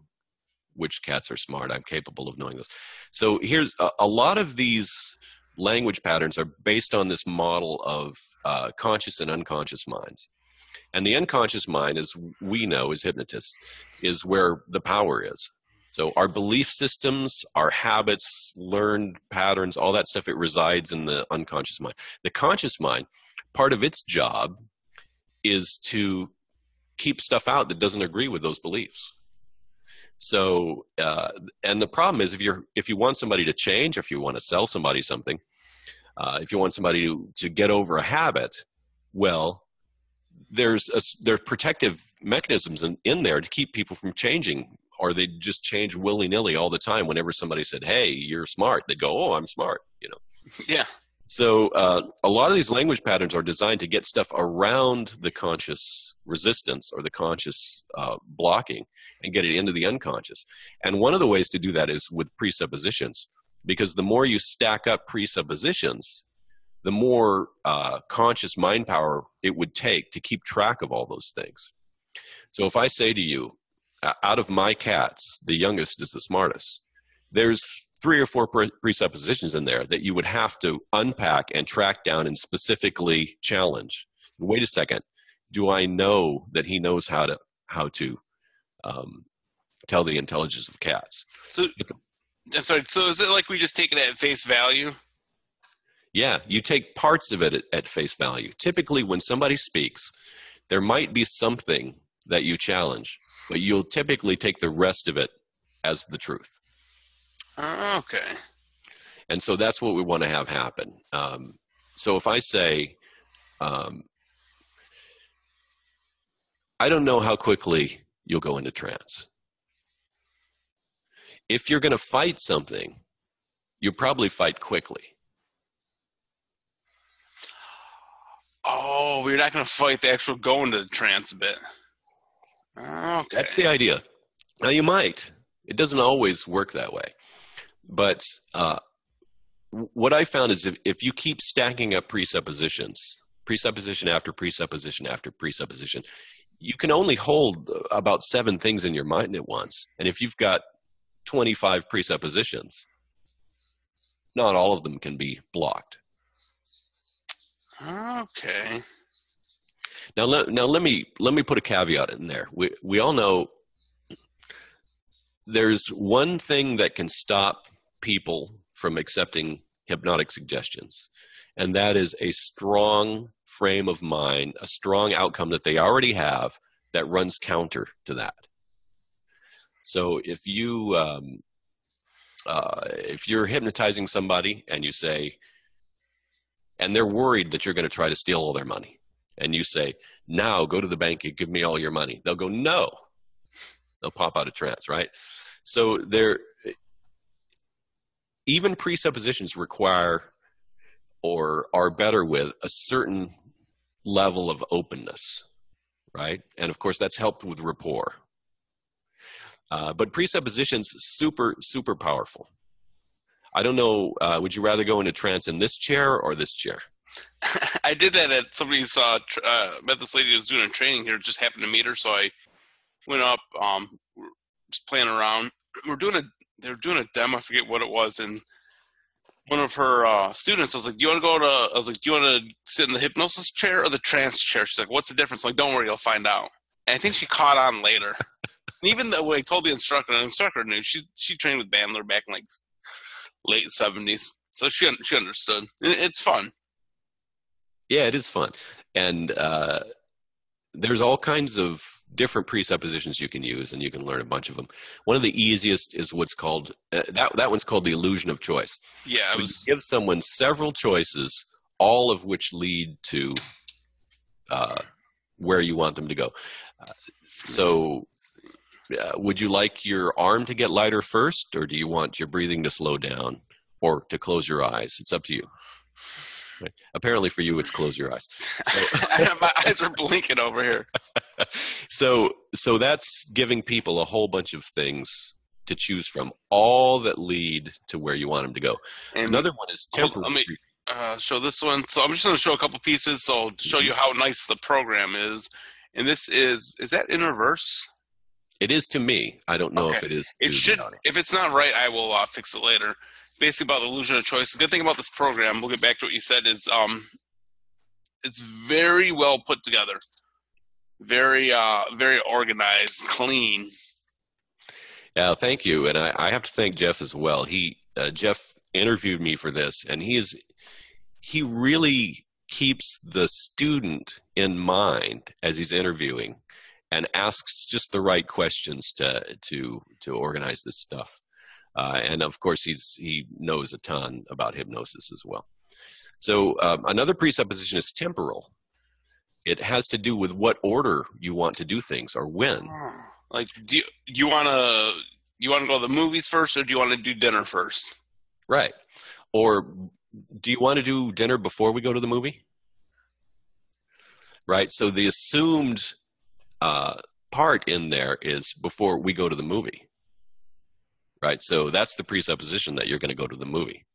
which cats are smart. I'm capable of knowing this. So here's a, a lot of these language patterns are based on this model of uh, conscious and unconscious minds. And the unconscious mind, as we know as hypnotists, is where the power is. So our belief systems, our habits, learned patterns, all that stuff, it resides in the unconscious mind. The conscious mind, part of its job is to keep stuff out that doesn't agree with those beliefs. So, uh, and the problem is if you're if you want somebody to change, if you want to sell somebody something, uh, if you want somebody to, to get over a habit, well, there's a, there's protective mechanisms in, in there to keep people from changing, or they just change willy nilly all the time. Whenever somebody said, "Hey, you're smart," they go, "Oh, I'm smart," you know. Yeah. So uh, a lot of these language patterns are designed to get stuff around the conscious resistance or the conscious uh, blocking and get it into the unconscious. And one of the ways to do that is with presuppositions, because the more you stack up presuppositions, the more uh, conscious mind power it would take to keep track of all those things. So if I say to you, out of my cats, the youngest is the smartest, there's three or four presuppositions in there that you would have to unpack and track down and specifically challenge. Wait a second, do I know that he knows how to how to um, tell the intelligence of cats? So, I'm sorry. So is it like we just take it at face value? Yeah, you take parts of it at, at face value. Typically, when somebody speaks, there might be something that you challenge, but you'll typically take the rest of it as the truth. Uh, okay. And so that's what we want to have happen. Um, so if I say, um, I don't know how quickly you'll go into trance. If you're going to fight something, you'll probably fight quickly. Oh, we're not going to fight the actual going to the trance bit. Okay. That's the idea. Now, you might. It doesn't always work that way. But uh, what I found is if, if you keep stacking up presuppositions, presupposition after presupposition after presupposition, you can only hold about seven things in your mind at once. And if you've got 25 presuppositions, not all of them can be blocked. Okay. Now let now let me let me put a caveat in there. We we all know there's one thing that can stop people from accepting hypnotic suggestions, and that is a strong frame of mind, a strong outcome that they already have that runs counter to that. So if you um, uh, if you're hypnotizing somebody and you say, and they're worried that you're going to try to steal all their money, and you say, now go to the bank and give me all your money, they'll go, no. They'll pop out of trance, right? So there, even presuppositions require or are better with a certain level of openness, right? And of course, that's helped with rapport. Uh, but presuppositions super super powerful. I don't know. Uh, would you rather go into trance in this chair or this chair? I did that at somebody tr- uh, met this lady who was doing a training here. Just happened to meet her, so I went up, um, just playing around. We're doing a they were doing a demo. I forget what it was, and one of her uh, students I was like, "Do you want to go to?" I was like, "Do you want to sit in the hypnosis chair or the trance chair?" She's like, "What's the difference?" I'm like, don't worry, you'll find out. And I think she caught on later. and even though I told the instructor, the instructor knew she she trained with Bandler back in like late seventies, so she she understood. It's fun. Yeah, it is fun, and uh, there's all kinds of different presuppositions you can use, and you can learn a bunch of them. One of the easiest is what's called uh, that. That one's called the illusion of choice. Yeah, so was, you give someone several choices, all of which lead to uh, where you want them to go. Uh, so, uh, would you like your arm to get lighter first, or do you want your breathing to slow down, or to close your eyes? It's up to you. Apparently, for you, it's close your eyes. So, my eyes are blinking over here. so, so that's giving people a whole bunch of things to choose from, all that lead to where you want them to go. And Another one is temporary. Let me uh, show this one. So I'm just going to show a couple pieces. So to show mm-hmm. you how nice the program is, and this is is that in reverse? It is to me. I don't know okay. if it is. It should. If it's not right, I will uh, fix it later basically about the illusion of choice. The good thing about this program, we'll get back to what you said, is um, it's very well put together, very uh, very organized, clean. Yeah, thank you, and I, I have to thank Jeff as well. He uh, Jeff interviewed me for this, and he is he really keeps the student in mind as he's interviewing and asks just the right questions to to to organize this stuff. Uh, and of course, he's he knows a ton about hypnosis as well. So um, another presupposition is temporal. It has to do with what order you want to do things or when. Like, do you, do you want to you want to go to the movies first, or do you want to do dinner first? Right. Or do you want to do dinner before we go to the movie? Right. So the assumed uh, part in there is before we go to the movie right? So that's the presupposition that you're going to go to the movie.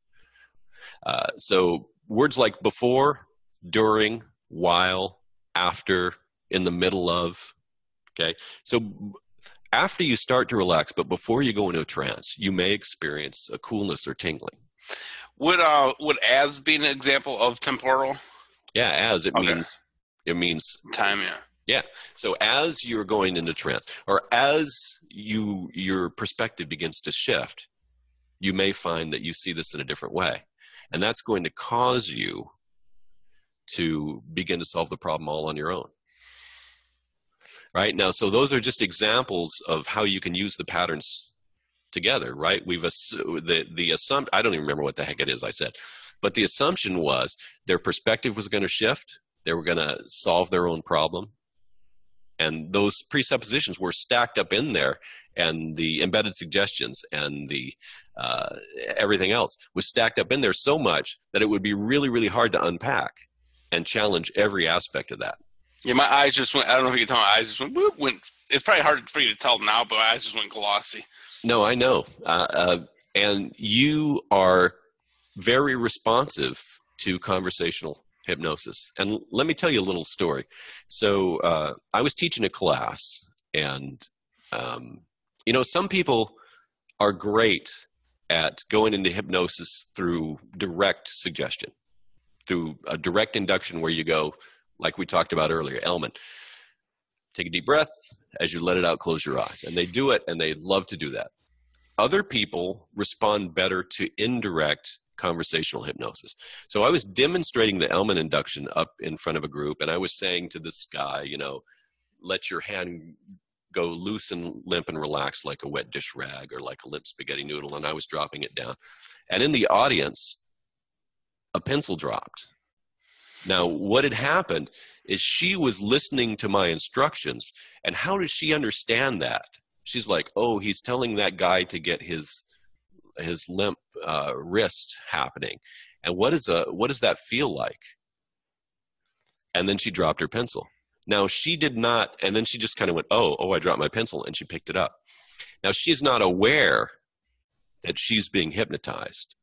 Uh, so words like before, during, while, after, in the middle of. Okay, so after you start to relax, but before you go into a trance, you may experience a coolness or tingling. Would uh would as be an example of temporal Yeah, as it Okay. means it means time? Yeah. so as you're going into trance or as you your perspective begins to shift, you may find that you see this in a different way. And that's going to cause you to begin to solve the problem all on your own. Right? Now, so those are just examples of how you can use the patterns together, right? We've assu- the the assumption I don't even remember what the heck it is I said. But the assumption was their perspective was going to shift. They were going to solve their own problem. And those presuppositions were stacked up in there, and the embedded suggestions and the uh, everything else was stacked up in there so much that it would be really, really hard to unpack and challenge every aspect of that. Yeah, my eyes just went. I don't know if you can tell. My eyes just went. Whoop, went. It's probably hard for you to tell now, but my eyes just went glossy. No, I know. Uh, uh, and you are very responsive to conversational hypnosis. And let me tell you a little story. So uh, I was teaching a class, and um, you know, some people are great at going into hypnosis through direct suggestion, through a direct induction where you go, like we talked about earlier, Elman. Take a deep breath. As you let it out, close your eyes. And they do it, and they love to do that. Other people respond better to indirect conversational hypnosis. So I was demonstrating the Elman induction up in front of a group, and I was saying to this guy, you know, let your hand go loose and limp and relax like a wet dish rag or like a limp spaghetti noodle. And I was dropping it down. And in the audience, a pencil dropped. Now, what had happened is she was listening to my instructions. And how does she understand that? She's like, oh, he's telling that guy to get his his limp uh, wrist happening. And what is a what does that feel like? And then she dropped her pencil. Now she did not, and then she just kind of went, oh, oh, I dropped my pencil, and she picked it up. Now she's not aware that she's being hypnotized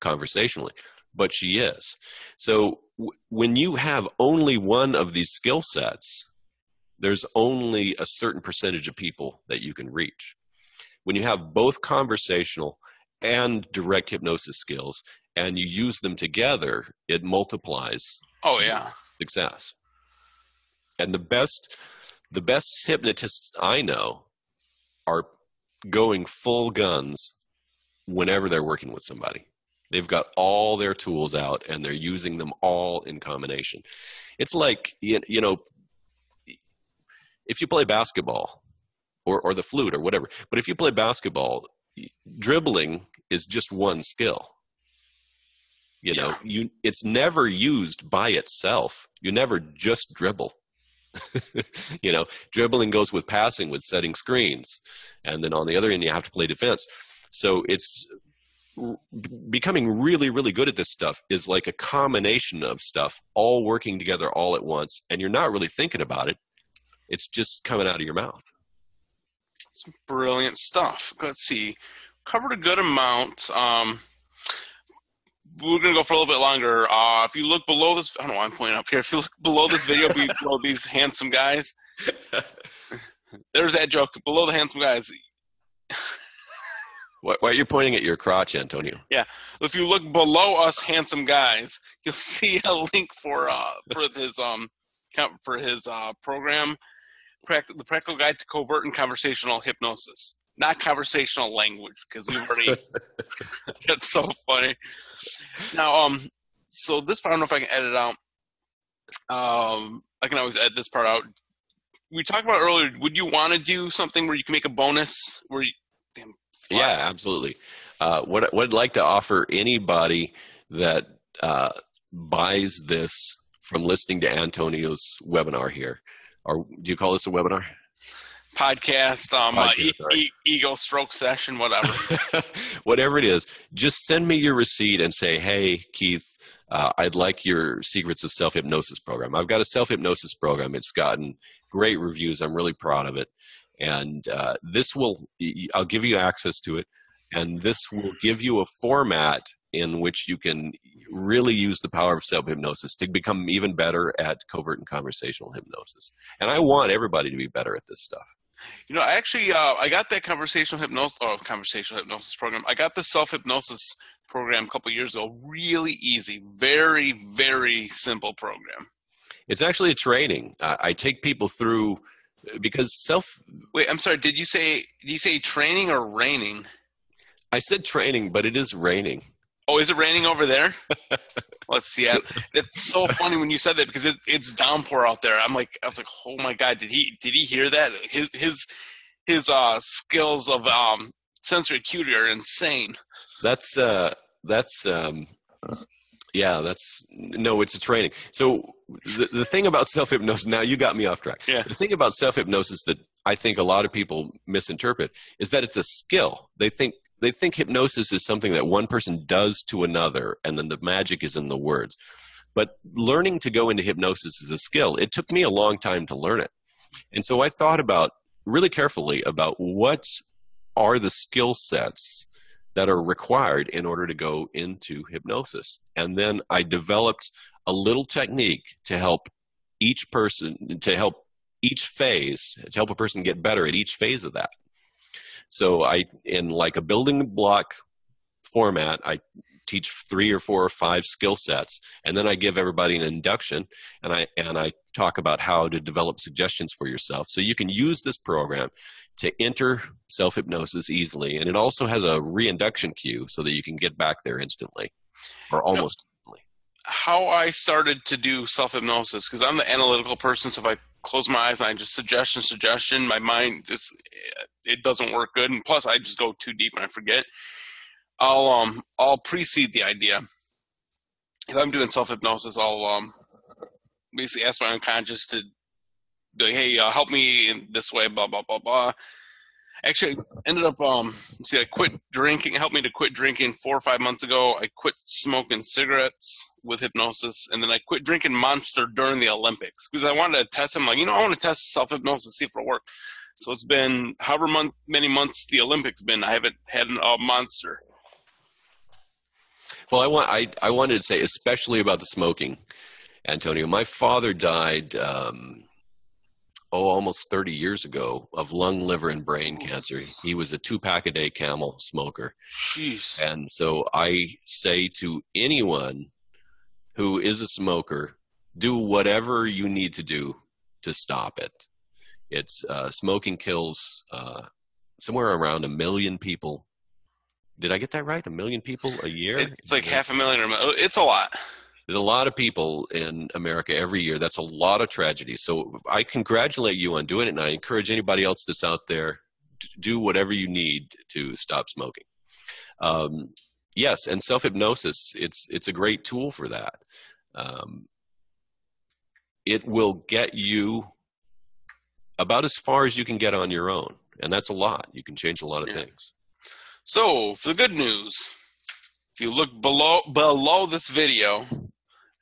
conversationally, but she is. So w- when you have only one of these skill sets, there's only a certain percentage of people that you can reach. When you have both conversational and direct hypnosis skills and you use them together, it multiplies Oh yeah. success. And the best the best hypnotists I know are going full guns whenever they're working with somebody. They've got all their tools out and they're using them all in combination. It's like you you know if you play basketball or or the flute or whatever, but if you play basketball, dribbling is just one skill. You know Yeah. you it's never used by itself. You never just dribble. You know dribbling goes with passing with setting screens. And then on the other end you have to play defense. So it's r- becoming really really good at this stuff is like a combination of stuff all working together all at once and you're not really thinking about it. It's just coming out of your mouth. Some brilliant stuff. Let's see. Covered a good amount. Um, we're gonna go for a little bit longer. Uh, if you look below this, I don't know why I'm pointing up here. If you look below this video, below these handsome guys, there's that joke. Below the handsome guys, why, why are you pointing at your crotch antonio Yeah. if you look below us handsome guys, you'll see a link for uh for his um for his uh program, the practical guide to covert and conversational hypnosis, not conversational language, because we've already. that's so funny. Now, um, so this part I don't know if I can edit out. Um, I can always edit this part out. We talked about earlier. Would you want to do something where you can make a bonus where you? Damn. Yeah, absolutely. Uh, what, what I'd like to offer anybody that uh, buys this from listening to Antonio's webinar here, or do you call this a webinar? Podcast, um, uh, e- e- ego stroke session, whatever. Whatever it is, just send me your receipt and say, "Hey, Keith, uh, I'd like your Secrets of Self Hypnosis program. I've got a self hypnosis program. It's gotten great reviews. I'm really proud of it, and uh, this will I'll give you access to it, and this will give you a format in which you can really use the power of self hypnosis to become even better at covert and conversational hypnosis. And I want everybody to be better at this stuff. You know, I actually uh, I got that conversational hypnosis or conversational hypnosis program. I got the self hypnosis program a couple years ago. Really easy, very very simple program. It's actually a training. I, I take people through because self. Wait, I'm sorry. Did you say did you say training or raining? I said training, but it is raining. Oh, is it raining over there? Let's see. It's so funny when you said that because it, it's downpour out there. I'm like, I was like, oh my god, did he did he hear that? His his his uh, skills of um, sensory acuity are insane. That's uh, that's um, yeah, that's no, it's a training. So the the thing about self hypnosis. Now you got me off track. Yeah. The thing about self hypnosis that I think a lot of people misinterpret is that it's a skill. They think they think hypnosis is something that one person does to another and then the magic is in the words. But learning to go into hypnosis is a skill. It took me a long time to learn it. And so i thought about really carefully about what are the skill sets that are required in order to go into hypnosis. And then i developed a little technique to help each person to help each phase to help a person get better at each phase of that so I, in like a building block format, I teach three or four or five skill sets, and then I give everybody an induction, and I and I talk about how to develop suggestions for yourself. So you can use this program to enter self hypnosis easily, and it also has a reinduction cue so that you can get back there instantly, or almost instantly. How I started to do self hypnosis because I'm the analytical person, so if I close my eyes and I just suggestion, suggestion, my mind just it doesn't work good, and plus I just go too deep and I forget. I'll um I'll precede the idea. If I'm doing self hypnosis, I'll um basically ask my unconscious to be like, hey, uh, help me in this way, blah blah blah blah. Actually, I ended up um see I quit drinking. Helped me to quit drinking four or five months ago. I quit smoking cigarettes with hypnosis, and then I quit drinking Monster during the Olympics because I wanted to test. I'm like, you know, I want to test self hypnosis, see if it'll work. So it's been however month, many months the Olympics been. I haven't had a monster. Well, I want I I wanted to say especially about the smoking, Antonio. My father died. Um, oh, almost 30 years ago of lung, liver, and brain cancer. He was a two pack a day camel smoker. Jeez. And so I say to anyone who is a smoker, do whatever you need to do to stop it. It's uh, smoking kills uh, somewhere around a million people. Did I get that right? A million people a year? It's like half a million or it's a lot. There's a lot of people in America every year. That's a lot of tragedy. So I congratulate you on doing it, and I encourage anybody else that's out there to do whatever you need to stop smoking. Um, yes, and self hypnosis. It's it's a great tool for that. Um, it will get you about as far as you can get on your own. And that's a lot. You can change a lot of yeah. things. So, for the good news, if you look below below this video,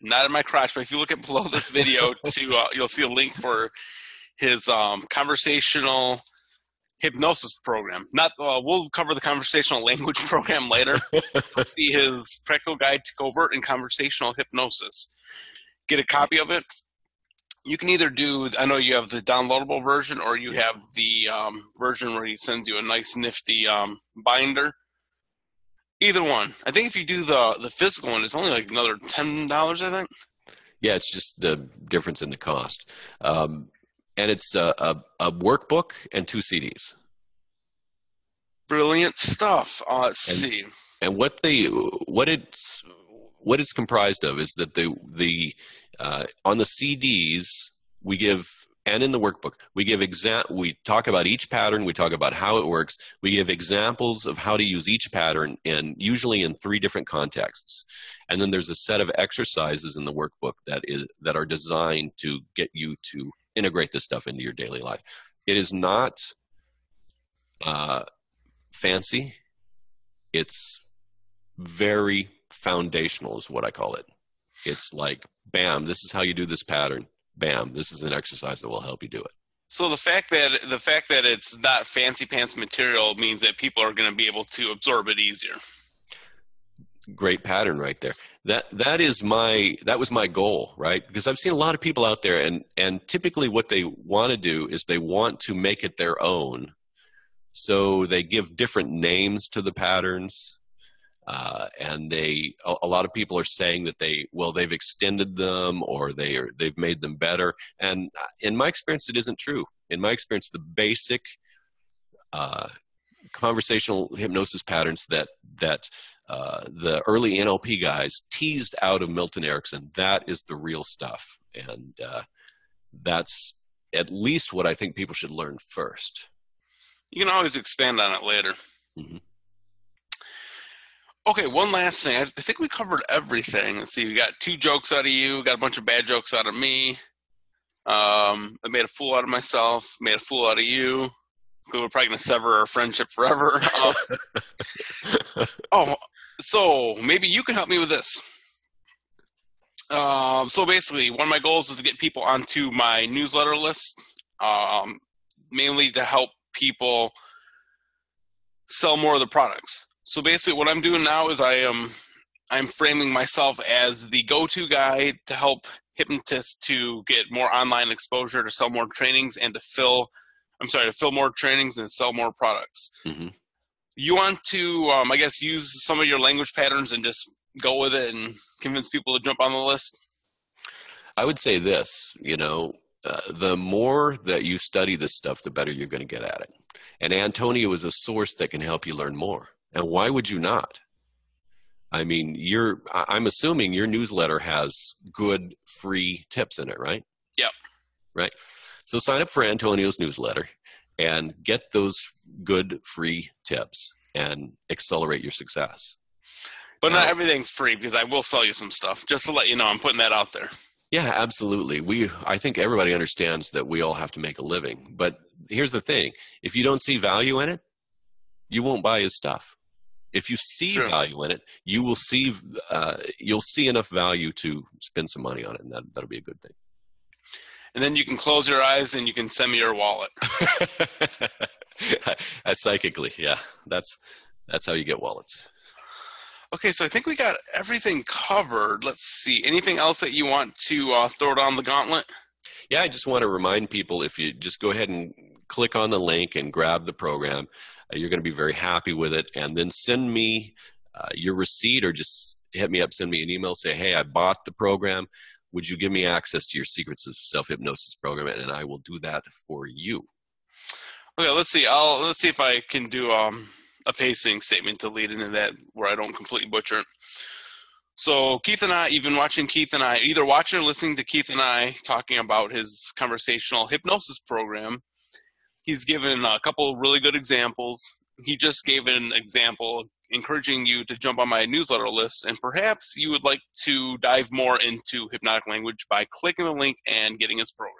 not in my crotch, but if you look at below this video, to uh, you'll see a link for his um, conversational hypnosis program. Not uh, we'll cover the conversational language program later. see his practical guide to covert and conversational hypnosis. Get a copy of it you can either do i know you have the downloadable version or you have the um, version where he sends you a nice nifty um, binder. Either one. I think if you do the the physical one it's only like another $10 i think. Yeah it's just the difference in the cost. Um, and it's a, a, a, workbook and two cds brilliant stuff. Uh, let's and, see. and what they what it's what it's comprised of is that the the uh, on the CDs we give and in the workbook we give exa- we talk about each pattern we talk about how it works we give examples of how to use each pattern and usually in three different contexts. And then there's a set of exercises in the workbook that is that are designed to get you to integrate this stuff into your daily life. It is not uh, fancy. It's very foundational is what i call it. It's like bam, this is how you do this pattern. Bam, this is an exercise that will help you do it. So the fact that the fact that it's not fancy pants material means that people are going to be able to absorb it easier. great pattern right there. That that is my that was my goal, right? Because I've seen a lot of people out there, and and typically what they want to do is they want to make it their own. So they give different names to the patterns. Uh, and they a, a, lot of people are saying that they well they've extended them or they are they've made them better and uh, in my experience it isn't true in my experience the basic uh, conversational hypnosis patterns that that uh, the early NLP guys teased out of Milton Erickson. That is the real stuff, and uh, that's at least what I think people should learn first. You can always expand on it later. Mm-hmm. Okay, one last thing. I think we covered everything. Let's see. We got two jokes out of you. Got a bunch of bad jokes out of me. Um, I made a fool out of myself. Made a fool out of you we're probably to sever our friendship forever. Uh, oh, so maybe you can help me with this. Um, so basically, one of my goals is to get people onto my newsletter list, um, mainly to help people sell more of the products. So basically, what I'm doing now is I am I'm framing myself as the go-to guy to help hypnotists to get more online exposure, to sell more trainings, and to fill I'm sorry, to fill more trainings and sell more products. Mm-hmm. You want to, um, I guess, use some of your language patterns and just go with it and convince people to jump on the list? I would say this, you know, uh, the more that you study this stuff, the better you're going to get at it. And Antonio is a source that can help you learn more. And why would you not? I mean, you're, I'm assuming your newsletter has good free tips in it, right? Yep. Right. So sign up for Antonio's newsletter and get those good free tips and accelerate your success. But not everything's free because I will sell you some stuff. Just to let you know, I'm putting that out there. Yeah, absolutely. We I think everybody understands that we all have to make a living. But here's the thing: if you don't see value in it, you won't buy his stuff. If you see True. value in it, you will see uh, you'll see enough value to spend some money on it, and that that'll be a good thing and then you can close your eyes and you can send me your wallet. psychically, yeah. That's that's how you get wallets. Okay, so I think we got everything covered. Let's see. Anything else that you want to uh, throw down the gauntlet? Yeah, I just want to remind people if you just go ahead and click on the link and grab the program, uh, you're going to be very happy with it. And then send me uh, your receipt or just hit me up, send me an email, say, hey, I bought the program would you give me access to your secrets of self hypnosis program and I will do that for you. Okay, let's see. I'll let's see if I can do um, a pacing statement to lead into that where I don't completely butcher it. So Keith and I, you've been watching Keith and I, either watching or listening to Keith and I talking about his conversational hypnosis program. He's given a couple really good examples. He just gave an example encouraging you to jump on my newsletter list, and perhaps you would like to dive more into hypnotic language by clicking the link and getting his program.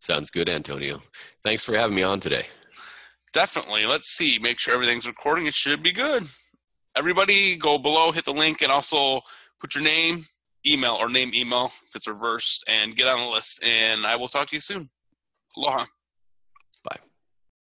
Sounds good, Antonio. Thanks for having me on today. Definitely. Let's see. Make sure everything's recording. It should be good. Everybody go below, hit the link, and also put your name, email, or name email if it's reversed, and get on the list. And I will talk to you soon. Aloha.